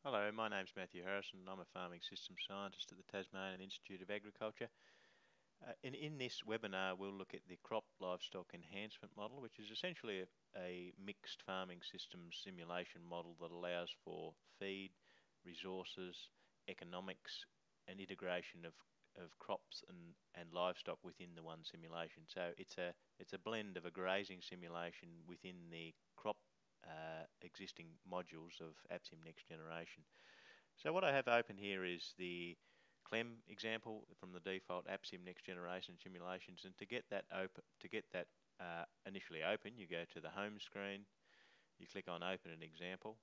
Hello, my name's Matthew Harrison and I'm a farming systems scientist at the Tasmanian Institute of Agriculture. Uh, in, in this webinar we'll look at the crop livestock enhancement model which is essentially a, a mixed farming systems simulation model that allows for feed, resources, economics and integration of, of crops and, and livestock within the one simulation. So it's a, it's a blend of a grazing simulation within the crop existing modules of APSIM Next Generation. So what I have open here is the Clem example from the default APSIM Next Generation simulations, and to get that open, to get that uh, initially open, you go to the home screen, you click on Open an Example,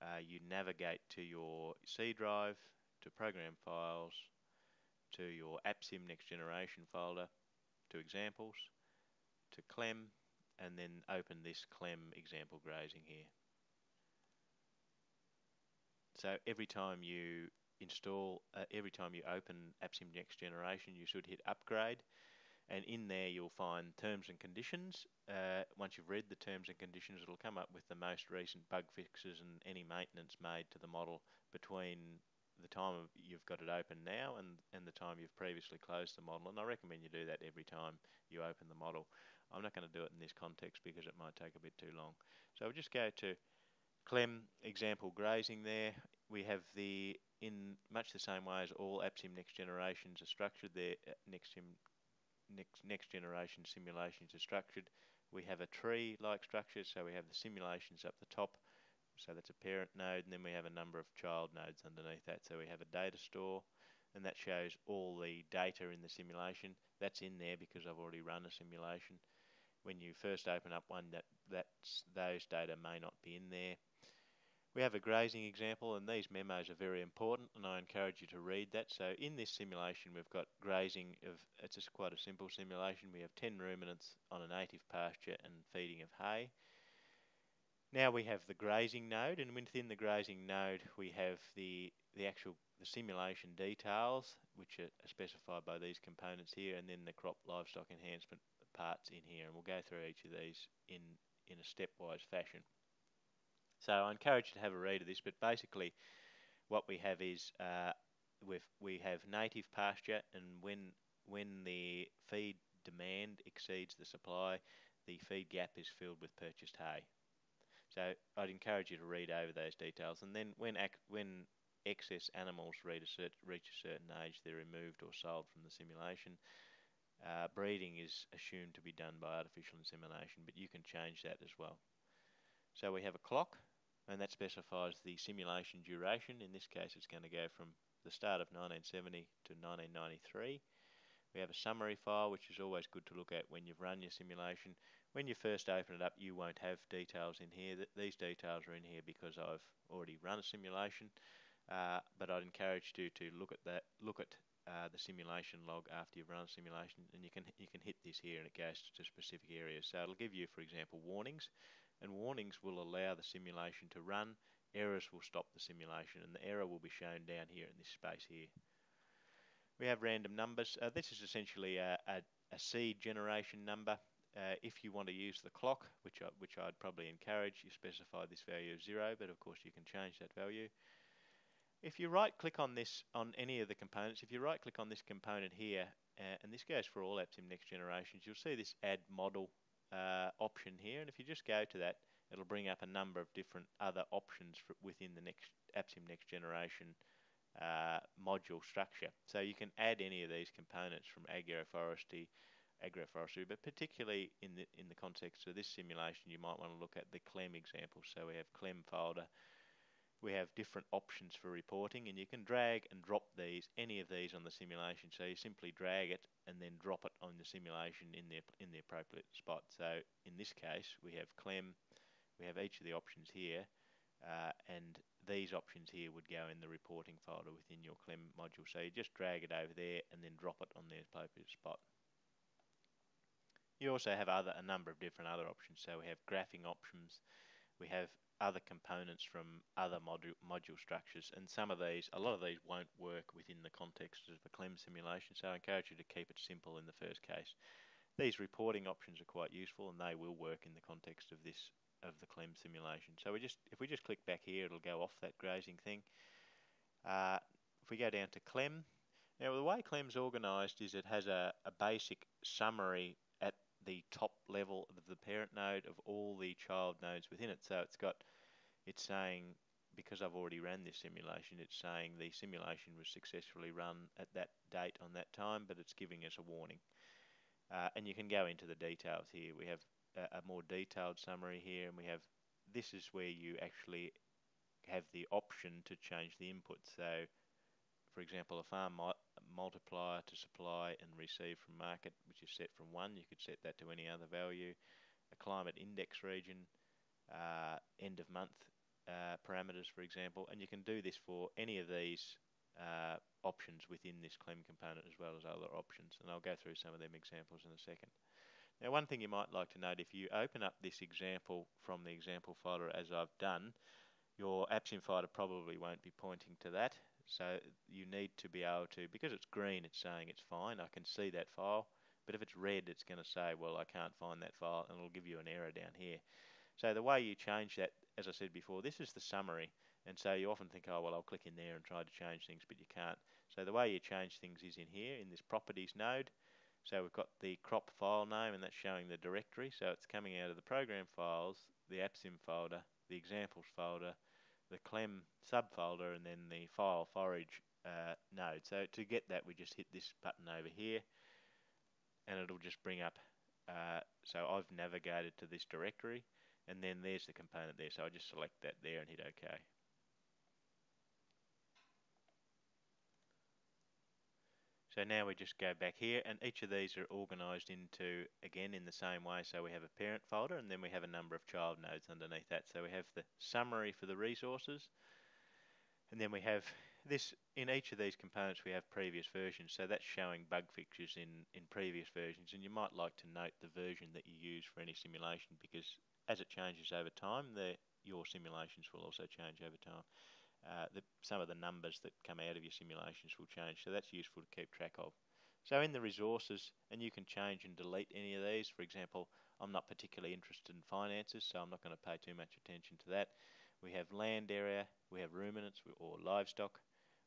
uh, you navigate to your C drive, to Program Files, to your APSIM Next Generation folder, to Examples, to Clem, and then open this clem example grazing here. So every time you install, uh, every time you open APSIM Next Generation, you should hit upgrade. And in there you'll find terms and conditions. Uh, once you've read the terms and conditions, it'll come up with the most recent bug fixes and any maintenance made to the model between the time you've got it open now and, and the time you've previously closed the model. And I recommend you do that every time you open the model. I'm not going to do it in this context because it might take a bit too long. So we'll just go to Clem example grazing there. We have the, in much the same way as all APSIM next generations are structured, their uh, next, next, next generation simulations are structured. We have a tree-like structure, so we have the simulations up the top, so that's a parent node, and then we have a number of child nodes underneath that. So we have a data store, and that shows all the data in the simulation. That's in there because I've already run a simulation. When you first open up one, that that's, those data may not be in there. We have a grazing example, and these memos are very important, and I encourage you to read that. So in this simulation, we've got grazing of, it's just quite a simple simulation. We have 10 ruminants on a native pasture and feeding of hay. Now we have the grazing node, and within the grazing node we have the the actual the simulation details, which are specified by these components here, and then the crop livestock enhancement parts in here, and we'll go through each of these in in a stepwise fashion. So I encourage you to have a read of this, but basically what we have is uh, we have native pasture, and when when the feed demand exceeds the supply, the feed gap is filled with purchased hay. So I'd encourage you to read over those details. And then when when excess animals reach a, reach a certain age, they're removed or sold from the simulation. Uh, breeding is assumed to be done by artificial insemination, but you can change that as well. So we have a clock, and that specifies the simulation duration. In this case, it's going to go from the start of 1970 to 1993. We have a summary file, which is always good to look at when you've run your simulation. When you first open it up, you won't have details in here. These details are in here because I've already run a simulation. Uh, but I'd encourage you to look at that, look at uh, the simulation log after you've run a simulation, and you can you can hit this here, and it goes to specific areas. So it'll give you, for example, warnings, and warnings will allow the simulation to run. Errors will stop the simulation, and the error will be shown down here in this space here. We have random numbers. Uh, this is essentially a, a, a seed generation number. Uh, if you want to use the clock, which, I, which I'd probably encourage, you specify this value of zero, but of course you can change that value. If you right click on this, on any of the components, if you right click on this component here, uh, and this goes for all APSIM next generations, you'll see this add model uh, option here, and if you just go to that, it'll bring up a number of different other options within the next APSIM next generation uh, module structure. So you can add any of these components from agroforestry, agroforestry, but particularly in the in the context of this simulation, you might want to look at the Clem example. So we have Clem folder. We have different options for reporting, and you can drag and drop these, any of these on the simulation. So you simply drag it and then drop it on the simulation in the in the appropriate spot. So in this case, we have Clem. We have each of the options here, uh, and these options here would go in the reporting folder within your Clem module. So you just drag it over there and then drop it on the appropriate spot. You also have other a number of different other options. So we have graphing options, we have other components from other module, module structures, and some of these, a lot of these won't work within the context of a Clem simulation. So I encourage you to keep it simple in the first case. These reporting options are quite useful, and they will work in the context of this of the clem simulation. So we just if we just click back here, it'll go off that grazing thing. Uh, if we go down to clem, now the way clem's organised is it has a, a basic summary the top level of the parent node of all the child nodes within it. So it's got it's saying because I've already ran this simulation, it's saying the simulation was successfully run at that date on that time, but it's giving us a warning. Uh, and you can go into the details here. We have a, a, more detailed summary here, and we have this is where you actually have the option to change the input. So, for example, a farm multiplier to supply and receive from market, which is set from 1, you could set that to any other value. A climate index region, uh, end of month uh, parameters, for example, and you can do this for any of these uh, options within this clem component as well as other options. And I'll go through some of them examples in a second. Now one thing you might like to note, if you open up this example from the example folder as I've done, your AppSimFighter probably won't be pointing to that. So you need to be able to, because it's green, it's saying it's fine, I can see that file. But if it's red, it's going to say, well, I can't find that file, and it'll give you an error down here. So the way you change that, as I said before, this is the summary. And so you often think, oh, well, I'll click in there and try to change things, but you can't. So the way you change things is in here, in this properties node. So we've got the crop file name, and that's showing the directory. So it's coming out of the program files, the APSIM folder, the examples folder, the clem subfolder, and then the file forage uh, node. So to get that, we just hit this button over here, and it'll just bring up. Uh, so I've navigated to this directory, and then there's the component there. So I just select that there and hit OK. So now we just go back here and each of these are organized into, again, in the same way. So we have a parent folder and then we have a number of child nodes underneath that. So we have the summary for the resources and then we have this, in each of these components we have previous versions. So that's showing bug fixes in, in previous versions and you might like to note the version that you use for any simulation because as it changes over time, the, your simulations will also change over time uh, the, some of the numbers that come out of your simulations will change. So that's useful to keep track of. So in the resources, and you can change and delete any of these. For example, I'm not particularly interested in finances, so I'm not going to pay too much attention to that. We have land area, we have ruminants or livestock.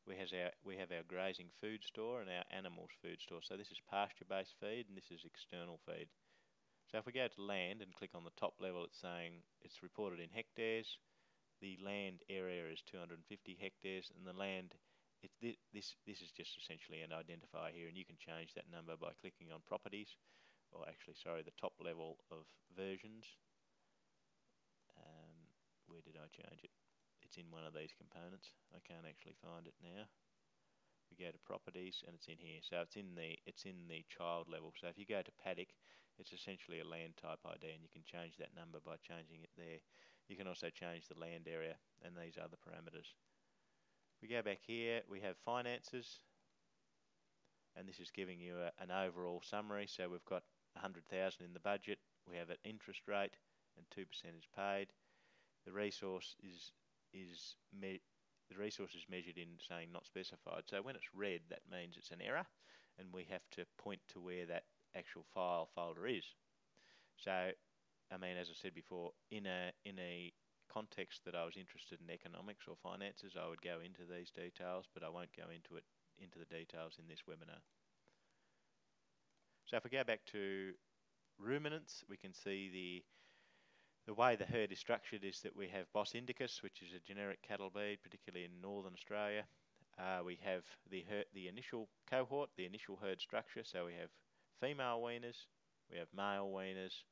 We have our we have our grazing food store and our animals food store. So this is pasture-based feed and this is external feed. So if we go to land and click on the top level, it's saying it's reported in hectares the land area is 250 hectares and the land it, this this is just essentially an identifier here and you can change that number by clicking on properties or actually sorry the top level of versions. Um, where did I change it? It's in one of these components. I can't actually find it now. We go to properties and it's in here. So it's in the it's in the child level. So if you go to paddock it's essentially a land type ID and you can change that number by changing it there you can also change the land area and these other parameters. We go back here, we have finances, and this is giving you a, an overall summary. So we've got 100,000 in the budget, we have an interest rate, and 2% is paid. The resource is is the resource is measured in saying not specified. So when it's red, that means it's an error, and we have to point to where that actual file folder is. So I mean, as I said before, in a in a context that I was interested in economics or finances, I would go into these details, but I won't go into it into the details in this webinar. So if we go back to ruminants, we can see the the way the herd is structured is that we have Bos indicus, which is a generic cattle breed, particularly in northern Australia. Uh, we have the herd, the initial cohort, the initial herd structure. So we have female weaners, we have male weaners,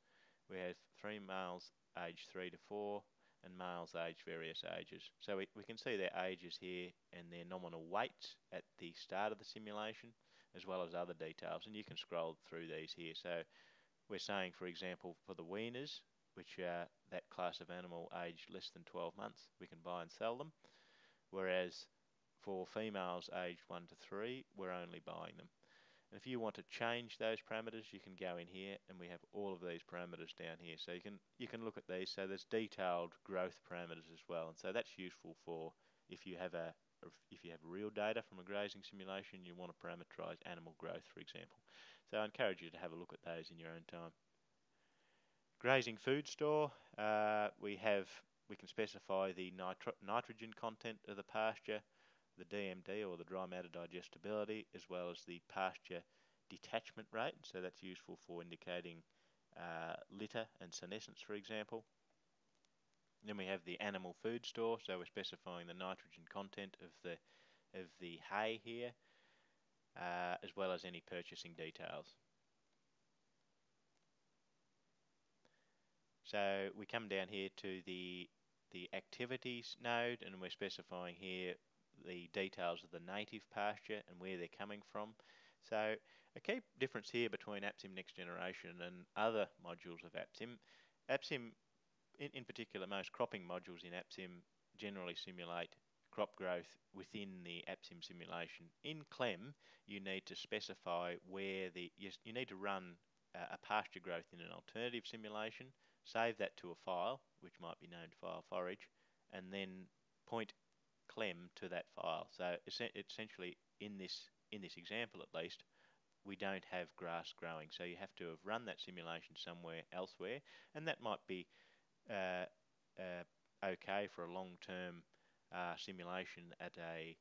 we have three males aged 3 to 4 and males aged various ages. So we, we can see their ages here and their nominal weights at the start of the simulation as well as other details and you can scroll through these here. So we're saying for example for the weaners which are that class of animal aged less than 12 months we can buy and sell them whereas for females aged 1 to 3 we're only buying them. And if you want to change those parameters, you can go in here and we have all of these parameters down here. So you can you can look at these. So there's detailed growth parameters as well. And so that's useful for if you have a if you have real data from a grazing simulation, you want to parameterize animal growth, for example. So I encourage you to have a look at those in your own time. Grazing food store, uh, we have we can specify the nitro nitrogen content of the pasture, the DMD or the dry matter digestibility, as well as the pasture detachment rate. So that's useful for indicating uh, litter and senescence, for example. Then we have the animal food store, so we're specifying the nitrogen content of the of the hay here, uh, as well as any purchasing details. So we come down here to the the activities node and we're specifying here the details of the native pasture and where they're coming from. So a key difference here between APSIM Next Generation and other modules of APSIM, APSIM in, in particular most cropping modules in APSIM generally simulate crop growth within the APSIM simulation. In CLEM you need to specify where the, you, you need to run uh, a pasture growth in an alternative simulation save that to a file, which might be named file forage, and then point clem to that file. So essentially, in this in this example at least, we don't have grass growing. So you have to have run that simulation somewhere elsewhere, and that might be uh, uh, okay for a long-term uh, simulation at a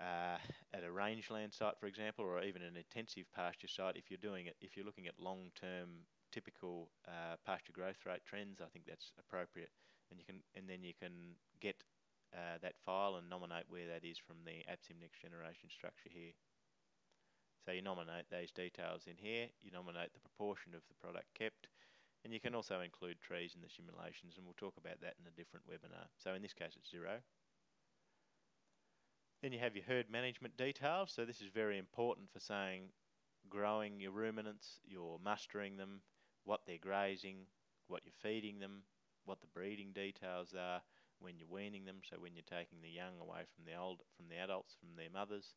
uh, at a rangeland site, for example, or even an intensive pasture site. If you're doing it, if you're looking at long-term typical uh, pasture growth rate trends, I think that's appropriate. And you can, and then you can get uh, that file and nominate where that is from the APSIM next generation structure here. So you nominate those details in here, you nominate the proportion of the product kept, and you can also include trees in the simulations, and we'll talk about that in a different webinar. So in this case, it's zero. Then you have your herd management details. So this is very important for saying growing your ruminants, you're mustering them, what they're grazing, what you're feeding them, what the breeding details are, when you're weaning them, so when you're taking the young away from the old, from the adults, from their mothers,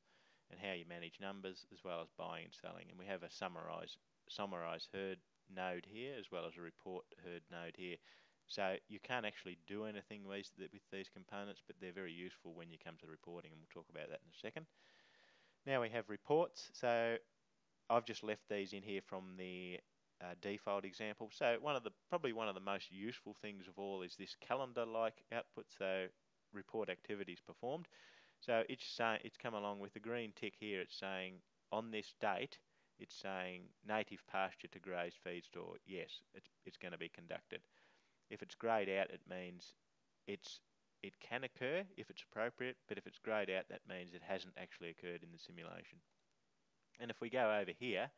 and how you manage numbers, as well as buying and selling. And we have a summarise summarise herd node here, as well as a report herd node here. So you can't actually do anything with these components, but they're very useful when you come to the reporting, and we'll talk about that in a second. Now we have reports. So I've just left these in here from the uh, default example. So one of the probably one of the most useful things of all is this calendar-like output. So report activities performed. So it's saying it's come along with the green tick here. It's saying on this date, it's saying native pasture to grazed feed store. Yes, it's it's going to be conducted. If it's grayed out, it means it's it can occur if it's appropriate, but if it's grayed out, that means it hasn't actually occurred in the simulation. And if we go over here,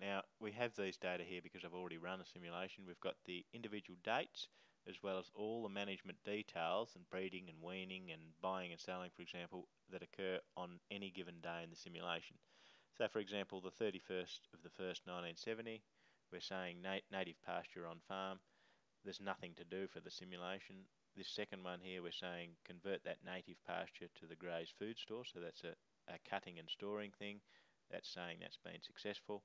now we have these data here because I've already run a simulation. We've got the individual dates as well as all the management details and breeding and weaning and buying and selling, for example, that occur on any given day in the simulation. So for example, the 31st of the 1st 1970, we're saying nat native pasture on farm. There's nothing to do for the simulation. This second one here, we're saying convert that native pasture to the grazed food store. So that's a, a cutting and storing thing. That's saying that's been successful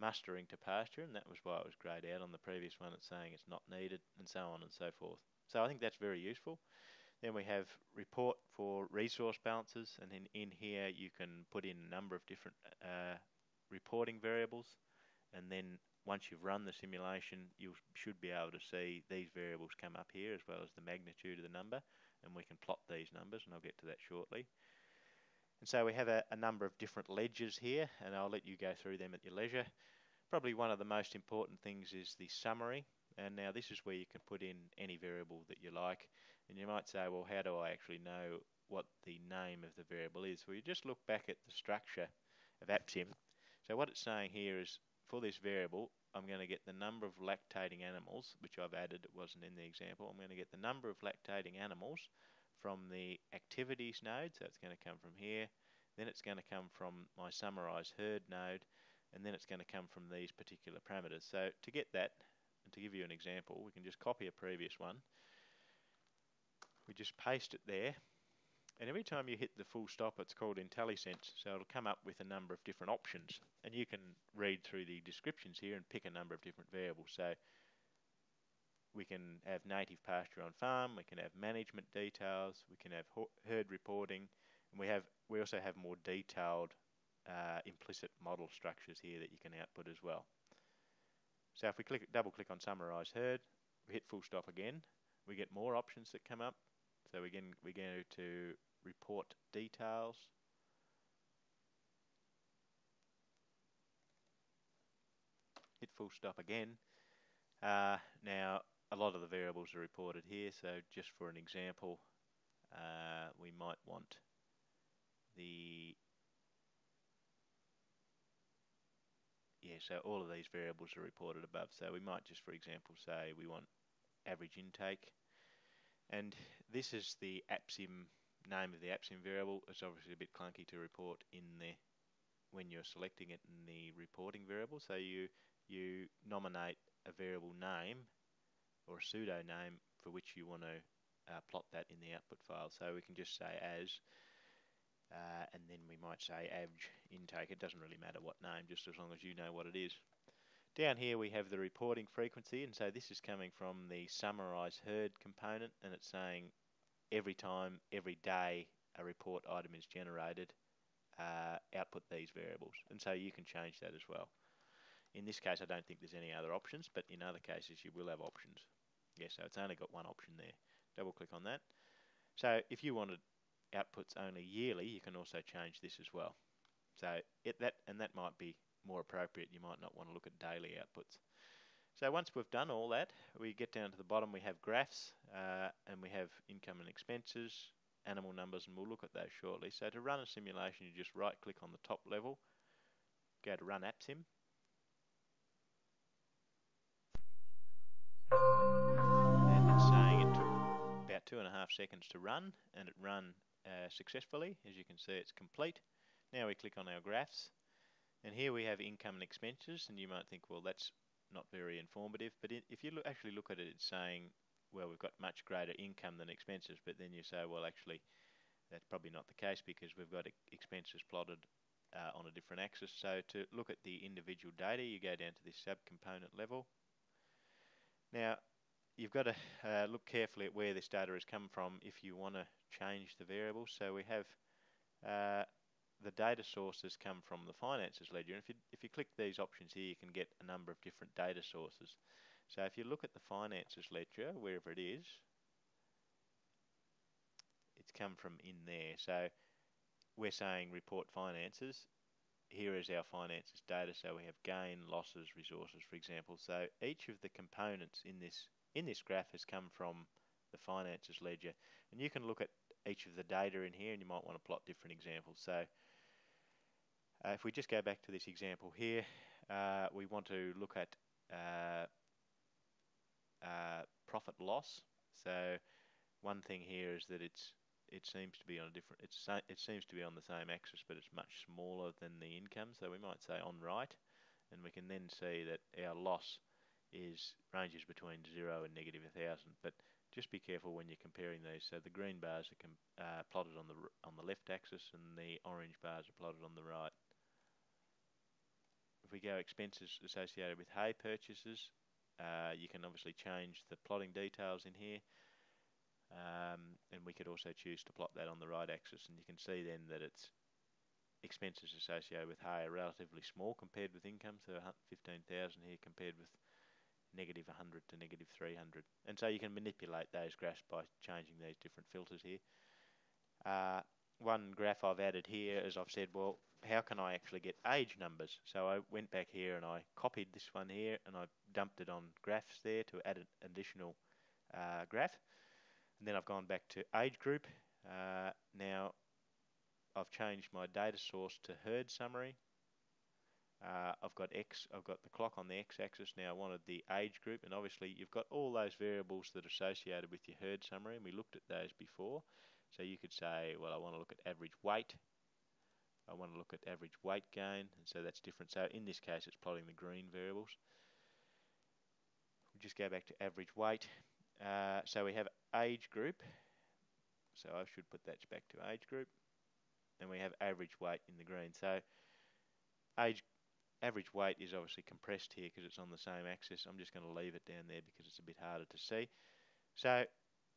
mustering to pasture, and that was why it was greyed out on the previous one. It's saying it's not needed, and so on and so forth. So I think that's very useful. Then we have report for resource balances, and then in here you can put in a number of different uh, reporting variables, and then once you've run the simulation, you should be able to see these variables come up here as well as the magnitude of the number, and we can plot these numbers, and I'll get to that shortly. And so we have a, a, number of different ledgers here, and I'll let you go through them at your leisure. Probably one of the most important things is the summary. And now this is where you can put in any variable that you like. And you might say, well, how do I actually know what the name of the variable is? Well, you just look back at the structure of APSIM. So what it's saying here is, for this variable, I'm going to get the number of lactating animals, which I've added, it wasn't in the example. I'm going to get the number of lactating animals from the activities node, so it's going to come from here. Then it's going to come from my summarize herd node, and then it's going to come from these particular parameters. So to get that, and to give you an example, we can just copy a previous one. We just paste it there, and every time you hit the full stop, it's called IntelliSense, so it'll come up with a number of different options. And you can read through the descriptions here and pick a number of different variables. So we can have native pasture on farm, we can have management details, we can have herd reporting, and we have we also have more detailed uh, implicit model structures here that you can output as well. So if we click, double click on summarize herd, we hit full stop again, we get more options that come up. So again, we go to report details. Hit full stop again. Uh, now, a lot of the variables are reported here, so just for an example, uh, we might want the yeah, so all of these variables are reported above. So we might just, for example, say we want average intake. And this is the APSIM name of the APSIM variable. It's obviously a bit clunky to report in the when you're selecting it in the reporting variable. So you you nominate a variable name or a pseudo name for which you want to uh, plot that in the output file. So we can just say as, uh, and then we might say average intake. It doesn't really matter what name, just as long as you know what it is. Down here we have the reporting frequency, and so this is coming from the summarize herd component, and it's saying every time, every day a report item is generated, uh, output these variables. And so you can change that as well. In this case, I don't think there's any other options, but in other cases you will have options. Yeah, so it's only got one option there. Double click on that. So if you wanted outputs only yearly, you can also change this as well. So it, that and that might be more appropriate. You might not want to look at daily outputs. So once we've done all that, we get down to the bottom, we have graphs, uh, and we have income and expenses, animal numbers, and we'll look at those shortly. So to run a simulation, you just right click on the top level, go to Run APSIM, and saying it took about two and a half seconds to run and it ran uh, successfully. As you can see it's complete. Now we click on our graphs and here we have income and expenses and you might think well that's not very informative but it, if you actually look at it it's saying well we've got much greater income than expenses but then you say well actually that's probably not the case because we've got expenses plotted uh, on a different axis. So to look at the individual data you go down to this subcomponent level. Now, you've got to uh, look carefully at where this data has come from if you want to change the variable. So we have uh, the data sources come from the finances ledger. And if you, if you click these options here, you can get a number of different data sources. So if you look at the finances ledger, wherever it is, it's come from in there. So we're saying report finances here is our finances data. So we have gain, losses, resources, for example. So each of the components in this in this graph has come from the finances ledger. And you can look at each of the data in here and you might want to plot different examples. So uh, if we just go back to this example here, uh, we want to look at uh, uh profit loss. So one thing here is that it's it seems to be on a different, it's, it seems to be on the same axis, but it's much smaller than the income. So we might say on right, and we can then see that our loss is ranges between zero and negative a thousand. But just be careful when you're comparing these. So the green bars are uh, plotted on the on the left axis, and the orange bars are plotted on the right. If we go expenses associated with hay purchases, uh, you can obviously change the plotting details in here. Um, and we could also choose to plot that on the right axis and you can see then that it's expenses associated with hay are relatively small compared with income, so 15,000 here compared with negative 100 to negative 300. And so you can manipulate those graphs by changing these different filters here. Uh, one graph I've added here is I've said, well, how can I actually get age numbers? So I went back here and I copied this one here and I dumped it on graphs there to add an additional uh, graph. And then I've gone back to age group. Uh, now I've changed my data source to herd summary. Uh, I've got X, I've got the clock on the X-axis now I wanted the age group and obviously you've got all those variables that are associated with your herd summary and we looked at those before. So you could say, well I want to look at average weight, I want to look at average weight gain and so that's different. So in this case it's plotting the green variables. We'll just go back to average weight. Uh, so we have age group. So I should put that back to age group. And we have average weight in the green. So age average weight is obviously compressed here because it's on the same axis. I'm just going to leave it down there because it's a bit harder to see. So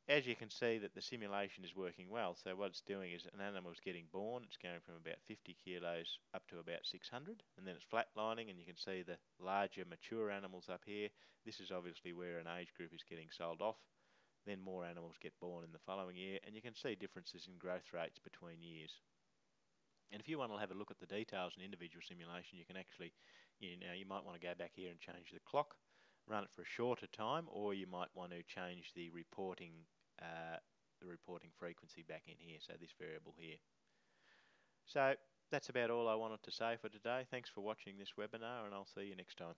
as you can see that the simulation is working well. So what it's doing is an animal is getting born, it's going from about 50 kilos up to about 600 and then it's flatlining and you can see the larger mature animals up here. This is obviously where an age group is getting sold off. Then more animals get born in the following year and you can see differences in growth rates between years. And if you want to have a look at the details in individual simulation, you can actually, you know, you might want to go back here and change the clock run it for a shorter time, or you might want to change the reporting uh, the reporting frequency back in here, so this variable here. So that's about all I wanted to say for today. Thanks for watching this webinar, and I'll see you next time.